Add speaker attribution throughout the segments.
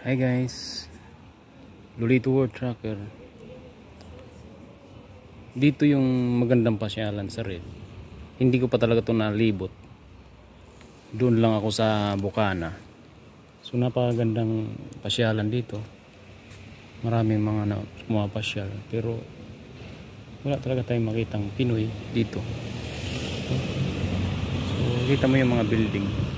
Speaker 1: Hi guys. Lolito World Tracker. Dito yung magandang pasyalan sa red Hindi ko pa talaga ito nalibot. Doon lang ako sa Bukana. So napakagandang pasyalan dito. Maraming mga na pumapasyal. Pero wala talaga tayong makitang Pinoy dito. So kita mo yung mga building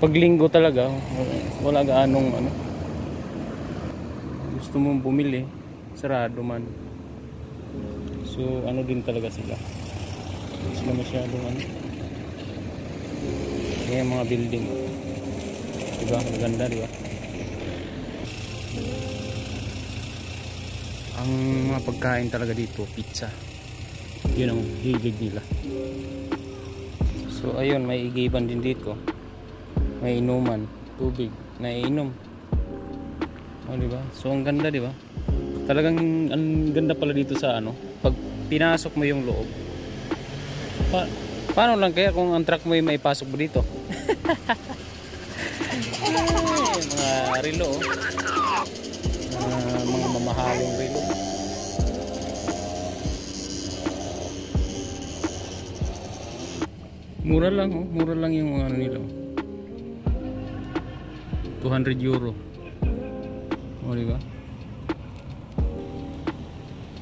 Speaker 1: pag linggo talaga wala gaanong ano. Gusto mong bumili sarado man. So ano din talaga sila. Sila masyadong ano. Yan mga building. Diba? Maganda diba? Ang mga pagkain talaga dito pizza. Yun ang hilig nila. So ayun may igiban din dito may inuman tubig na iinom oh, di ba? So ang ganda di ba? Talagang ang ganda pala dito sa ano pag pinasok mo yung loob. Pa paano lang kaya kung ang truck mo yung maipasok mo dito? Ay, mga relo oh. uh, mga mamahaling relo. Mura lang oh. Mura lang yung ano nila. oh. 200 euro. O diba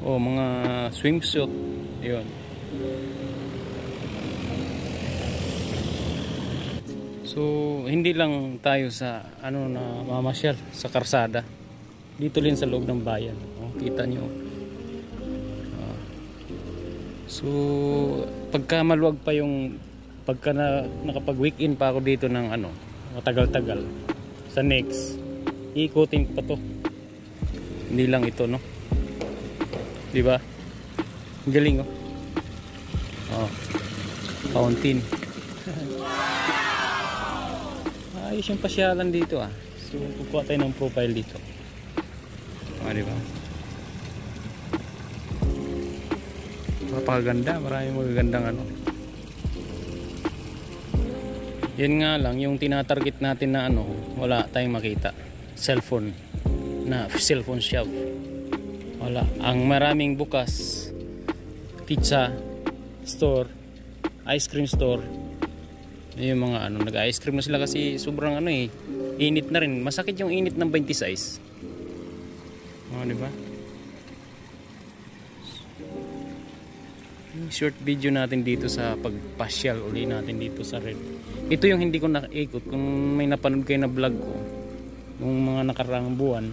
Speaker 1: o mga swimsuit. Yun. So hindi lang tayo sa ano na mamasyal sa karsada. Dito din sa loob ng bayan. O, kita nyo. Ah. so pagka maluwag pa yung pagka na, nakapag weekend pa ako dito ng ano matagal-tagal sa next. Ikutin pa to. Hindi lang ito no? Di ba? Galing oh. Oh. Fountain. Ayos yung pasyalan dito ah. So kukuha tayo ng profile dito. Ah di ba? Napakaganda. Maraming magagandang ano yun nga lang yung tinatarget natin na ano wala tayong makita. Cellphone. Na cellphone shop. Wala. Ang maraming bukas pizza store ice cream store. Yung mga ano nag ice cream na sila kasi sobrang ano eh init na rin. Masakit yung init ng 26 oh, di ba short video natin dito sa pagpasyal uli natin dito sa red. Ito yung hindi ko nakaikot kung may napanood kayo na vlog ko nung mga nakarang buwan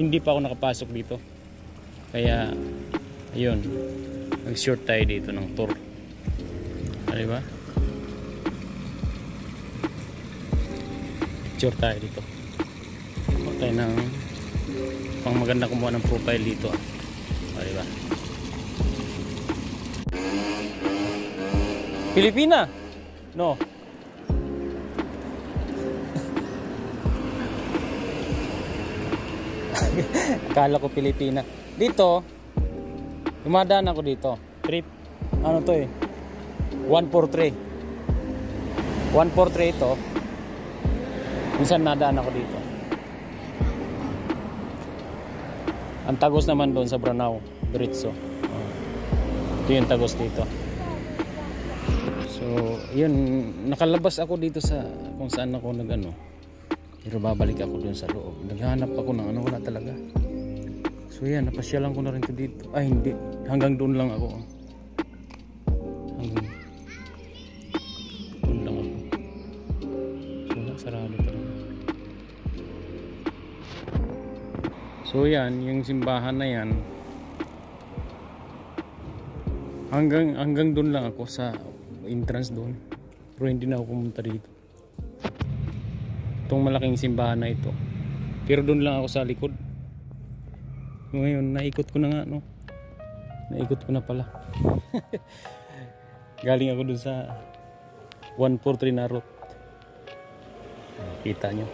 Speaker 1: hindi pa ako nakapasok dito. Kaya ayun. Nag short tayo dito ng tour. Di ba? Picture tayo dito. Tayo ng pang maganda kumuha ng profile dito ah. Ah, di Pilipina no Akala ko Pilipina. Dito, dumadaan ako dito. Trip. Ano to eh? 143. 143 ito. Minsan nadaan ako dito. Ang tagos naman doon sa Branao, Diretso. Oh. Ito yung tagos dito. So, yun, nakalabas ako dito sa kung saan ako nagano. Pero babalik ako dun sa loob. Naghahanap ako ng ano, wala talaga. So yan, napasyalan ko na rin to dito. Ay hindi, hanggang doon lang ako. Hanggang doon lang ako. So wala, sarado talaga. So yan, yung simbahan na yan. Hanggang, hanggang doon lang ako sa entrance doon. Pero hindi na ako pumunta dito. Itong malaking simbahan na ito. Pero doon lang ako sa likod. Ngayon naikot ko na nga no? Naikot ko na pala. Galing ako doon sa 143 na route. Kita nyo.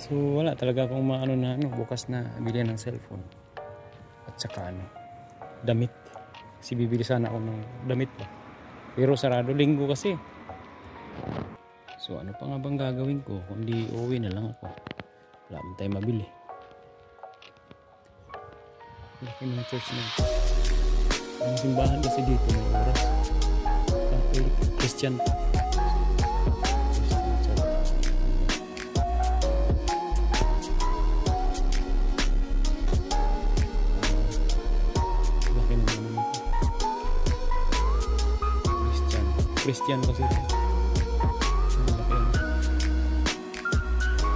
Speaker 1: So wala talaga akong maano na ano bukas na bilhin ng cellphone. At saka ano damit. Kasi bibili sana ako ng damit. pa pero sarado linggo kasi So ano pa nga bang gagawin ko? Kundi uwi na lang ako. Wala man tayo mabili. Laki ng church na. Ang simbahan kasi dito ng oras. Catholic, Christian. Christian. Kasi.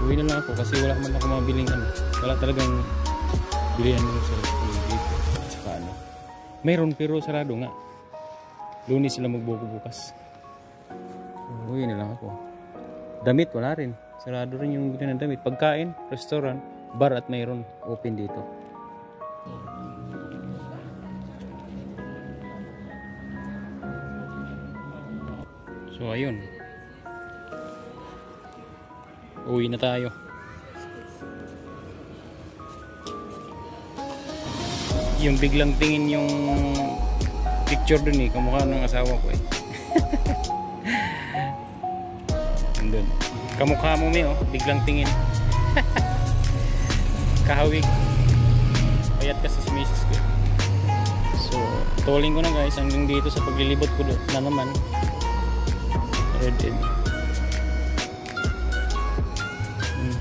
Speaker 1: Uwi na lang ako kasi wala man ako mabiling ano. Wala talagang bilihan mo sa dito. At saka ano. Meron pero sarado nga. Lunes sila magbuko bukas. Uwi na lang ako. Damit wala rin. Sarado rin yung ng damit. Pagkain, restaurant, bar at mayroon open dito. So ayun. Uwi na tayo. Yung biglang tingin yung picture dun eh, kamukha ng asawa ko eh. Andun. Kamukha mo mi oh, biglang tingin. Kahawig. Payat ka sa misis ko. So, tolling ko na guys hanggang dito sa paglilibot ko na naman. Red End. Hmm.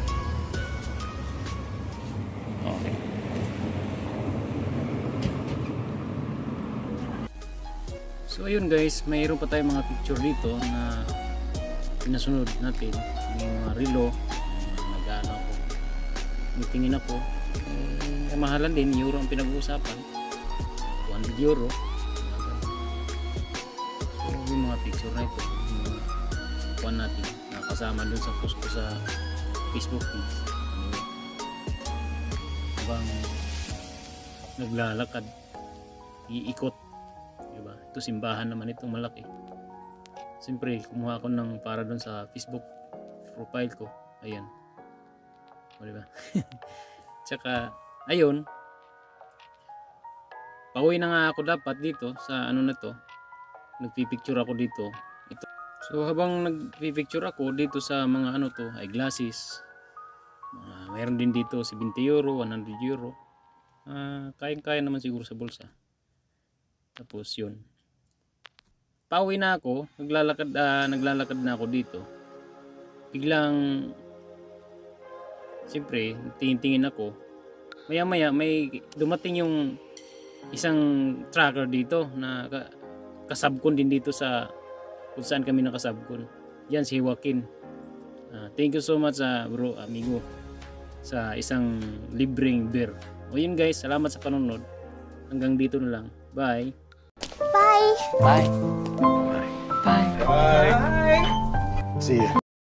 Speaker 1: So ayun guys, mayroon pa tayong mga picture dito na pinasunod natin. Yung mga relo, nag-ano ako. Nagtingin ako. Eh, kamahalan din, euro ang pinag-uusapan. 100 euro. So yung mga picture na ito, kuhan natin, nakasama dun sa post ko sa Facebook page. Ano, habang naglalakad, iikot Diba? Ito simbahan naman itong malaki. Siyempre, kumuha ko ng para doon sa Facebook profile ko. Ayan. O, diba? Tsaka, ayun. Pauwi na nga ako dapat dito sa ano na to. Nagpipicture ako dito. So, habang nagpipicture ako dito sa mga ano to, eyeglasses. Mga, mayroon din dito 70 euro, 100 euro. Ah, kayang-kaya naman siguro sa bulsa. Tapos yun. Pauwi na ako, naglalakad ah, naglalakad na ako dito. Biglang Siyempre, tingin-tingin ako. Maya-maya may dumating yung isang tracker dito na ka, kasabkon din dito sa kung saan kami nakasabkon. Yan si Joaquin. Ah, thank you so much sa bro, amigo sa isang libreng beer. O yun guys, salamat sa panonood. Hanggang dito na lang. Bye.
Speaker 2: Bye.
Speaker 3: Bye.
Speaker 2: Bye.
Speaker 3: See ya.